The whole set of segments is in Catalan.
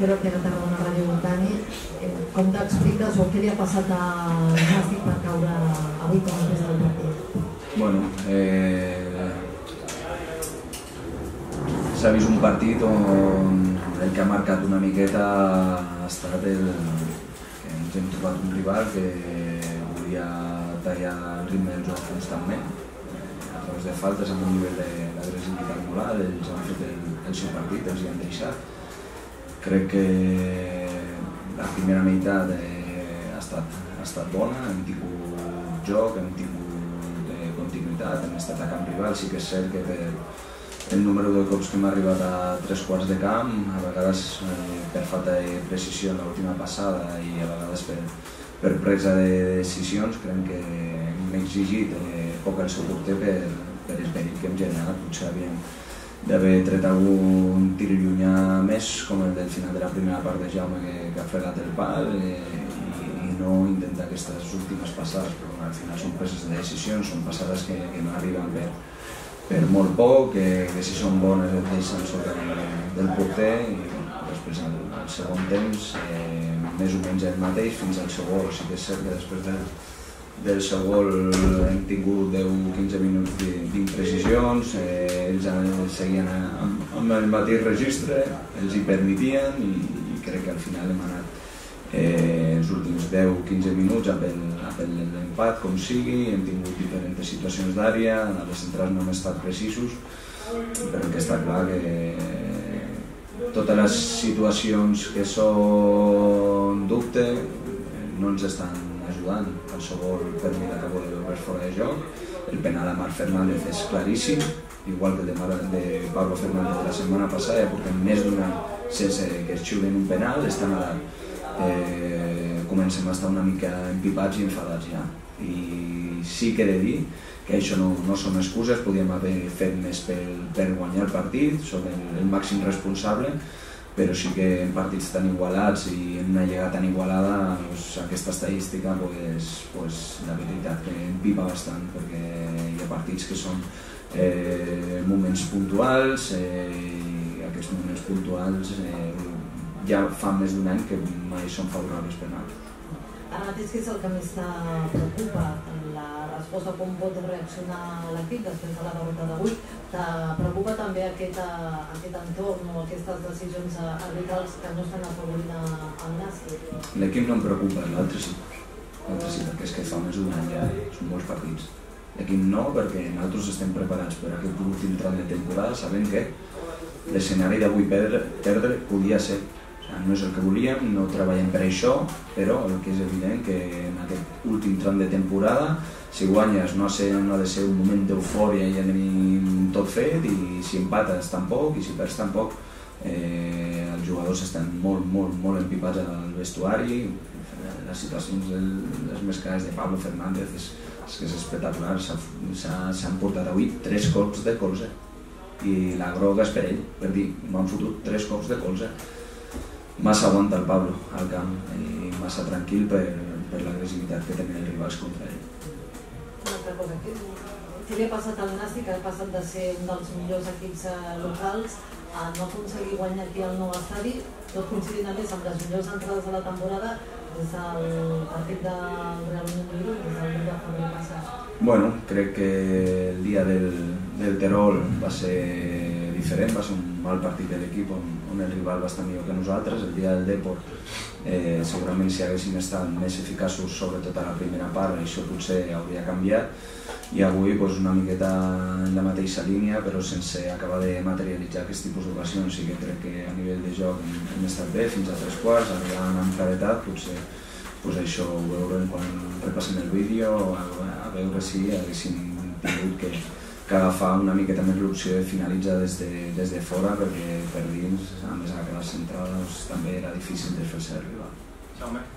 Pere Pere Tarragona Ràdio Montani, eh, com t'expliques o què li ha passat a Nàstic per caure avui com a del partit? Bueno, eh, s'ha vist un partit on el que ha marcat una miqueta ha estat el, que ens hem trobat un rival que volia tallar el ritme del joc constantment a través de faltes amb un nivell d'agressivitat molt alt, ells han fet el, el seu partit, els hi han deixat. Crec que la primera meitat eh, ha, estat, ha estat bona, hem tingut joc, hem tingut eh, continuïtat, hem estat a camp rival, sí que és cert que per, el número de cops que hem arribat a tres quarts de camp, a vegades eh, per falta de precisió en l'última passada i a vegades per, per presa de decisions, creiem que hem exigit eh, poc al seu porter per, per el perill que hem generat. Potser havíem d'haver tret algun tir llunyà més, com el del final de la primera part de Jaume que, que ha fregat el pal, eh, i, i no intentar aquestes últimes passades, però al final són preses de decisions, són passades que, que no arriben per, per molt poc, que, que si són bones et deixen sota del porter i després al, al segon temps eh, més o menys el mateix fins al segon, o sigui que és cert que després del, del segon hem tingut 10-15 minuts d'imprecisions, eh, ells seguien amb, amb el mateix registre, els hi permetien i, i crec que al final hem anat eh, els últims 10-15 minuts amb l'empat com sigui, hem tingut diferents situacions d'àrea, les centrals no hem estat precisos, però que està clar que totes les situacions que són dubte no ens estan ajudant. Qualsevol mi l'acabo de veure fora de joc. El penal a Marc Fernández és claríssim, igual que el de, Mar de Pablo Fernández de la setmana passada, portem més d'un any sense que es xiulen un penal, estan a dalt eh, comencem a estar una mica empipats i enfadats ja. I sí que he de dir que això no, no són excuses, podíem haver fet més per, per guanyar el partit, som el, el màxim responsable, però sí que en partits tan igualats i en una llegada tan igualada, pues, aquesta estadística, pues, pues, la veritat que empipa bastant, perquè hi ha partits que són eh, moments puntuals eh, i aquests moments puntuals eh, ja fa més d'un any que mai són favorables per nosaltres. Ara mateix, què és el que més preocupa? La resposta, com pot reaccionar l'equip després de la derrota d'avui? Te preocupa també aquest, aquest entorn o aquestes decisions arbitrals que no estan afavorint el Nasi? L'equip no em preocupa, l'altre sí. L'altre sí, perquè és que fa més d'un any ja, són molts partits. L'equip no, perquè nosaltres estem preparats per aquest últim tram de temporada, sabent que l'escenari d'avui perdre, perdre podia ser no és el que volíem, no treballem per això, però el que és evident que en aquest últim tram de temporada, si guanyes no ser, no ha de ser un moment d'eufòria i ja tenim tot fet, i si empates tampoc, i si perds tampoc, eh, els jugadors estan molt, molt, molt empipats al vestuari, les situacions del, les més cares de Pablo Fernández és, és que és espectacular, s'han portat avui tres cops de colze. I la groga és per ell, per dir, m'han fotut tres cops de colze massa aguanta el Pablo al camp i massa tranquil per, per l'agressivitat que tenen els rivals contra ell. Una altra cosa, què, què li ha passat al Nàstic, que ha passat de ser un dels millors equips eh, locals a no aconseguir guanyar aquí al nou estadi, tot coincidint a més amb les millors entrades de la temporada des del partit del Real Unión des del dia de febrer passat. Bueno, crec que el dia del, del Terol va ser diferent, va ser un mal partit de l'equip on, on el rival va estar millor que nosaltres, el dia del Deport eh, segurament si haguessin estat més eficaços sobretot a la primera part això potser hauria canviat. I avui pues, una miqueta en la mateixa línia però sense acabar de materialitzar aquest tipus d'ocasions. I que crec que a nivell de joc hem, hem estat bé fins a tres quarts, arribant amb claretat potser pues això ho veurem quan repassem el vídeo a, a veure si haguéssim tingut que, que agafar una miqueta més l'opció de finalitzar des de, des de fora perquè per dins, a més a les centrades, també era difícil de fer-se arribar.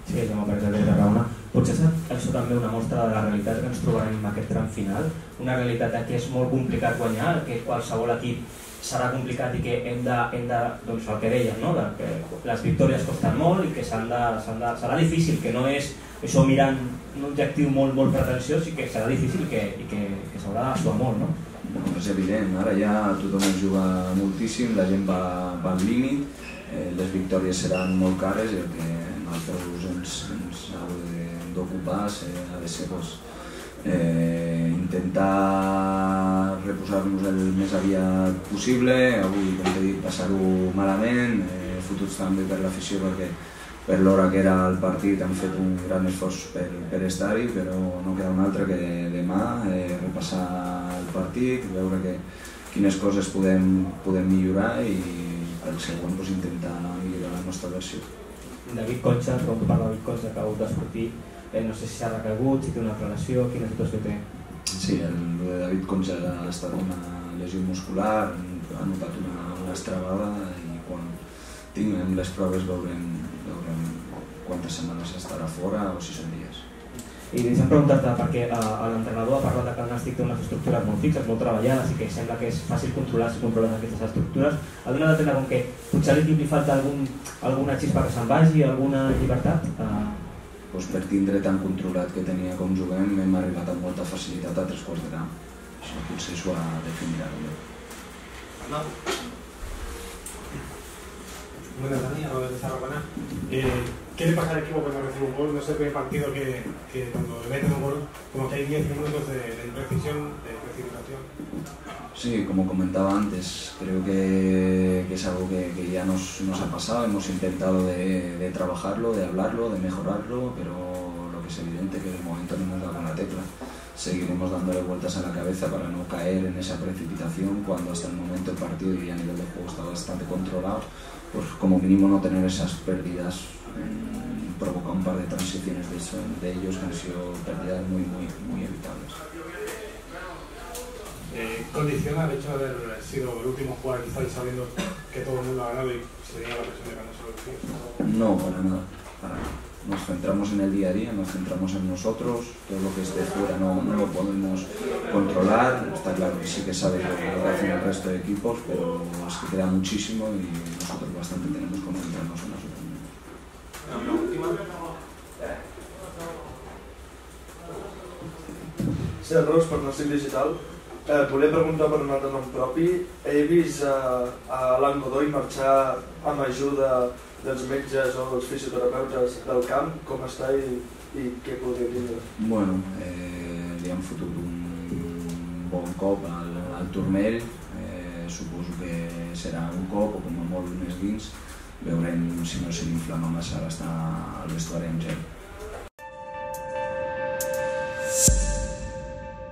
Sí, Jaume Pérez de Tarragona. Potser és això també una mostra de la realitat que ens trobarem en aquest tram final, una realitat que és molt complicat guanyar, que qualsevol equip serà complicat i que hem de, hem de doncs el que dèiem, no? de, que les victòries costen molt i que s'han de, de, serà difícil, que no és això mirant un objectiu molt, molt pretensiós i que serà difícil que, i que, que s'haurà de suar molt, no? No, és evident, ara ja tothom juga moltíssim, la gent va, va al límit, eh, les victòries seran molt cares i el que nosaltres ens, ens ha d'ocupar ha de ser pues, eh, intentar reposar-nos el més aviat possible, avui com t'he dit passar-ho malament, eh, fotuts també per l'afició perquè per l'hora que era el partit han fet un gran esforç per, per estar-hi, però no queda un altre que demà eh, repassar el partit, veure que, quines coses podem, podem millorar i el següent pues, intentar millorar la nostra versió. David com tu parla David Concha, que ha hagut de sortir, eh, no sé si s'ha recaigut, si té una relació, quina situació té? Sí, el de David Concha ha estat una lesió muscular, ha notat una, una estrabada i quan tinguem les proves veurem, veurem quantes setmanes estarà fora o si són dies. I deixa'm preguntar-te, perquè eh, l'entrenador ha parlat que el Nàstic té unes estructures molt fixes, molt treballades i que sembla que és fàcil controlar si controles aquestes estructures. Ha donat a entendre com que potser li falta algun, alguna xispa que se'n vagi, alguna llibertat? Eh... Pues per tindre tan controlat que tenia com juguem hem arribat amb molta facilitat a tres quarts de camp. Això potser s'ho ha de fer. No. Buenas, Tarragona. Eh, ¿Qué le pasa al equipo cuando recibe un gol? No sé el primer partido que, que cuando le meten un gol, como que hay 10 minutos de, de imprecisión, de precipitación. Sí, como comentaba antes, creo que, es algo que, ya nos, nos, ha pasado, hemos intentado de, de, trabajarlo, de hablarlo, de mejorarlo, pero lo que es evidente que de momento no hemos dado con la tecla. Seguiremos dándole vueltas a la cabeza para no caer en esa precipitación cuando hasta el momento el partido y a nivel de juego está bastante controlado, pues como mínimo no tener esas pérdidas Mm, provoca un par de transiciones de, eso, de ellos que han sido pérdidas muy, muy, muy evitables. ¿Condiciona el hecho de haber sido el último jugador que estáis sabiendo que todo el mundo ha ganado y se tenía la presión de ganar solo el No, para nada, para nada. Nos centramos en el día a día, nos centramos en nosotros, todo lo que esté fuera no, no lo podemos controlar, está claro que sí que sabe lo que hacen el resto de equipos, pero es que queda muchísimo y nosotros bastante tenemos que concentrarnos en nosotros. Amb l'última. Sí, Ros, per Digital. Eh, volia preguntar per un altre nom propi. He vist eh, a Alan Godoy marxar amb ajuda dels metges o dels fisioterapeutes del camp. Com està i, i què podria tindre? Bueno, eh, li han fotut un bon cop al, al turmell. Eh, suposo que serà un cop o com a molt més dins veurem si no se l'inflama massa l'estar al vestuari amb gel.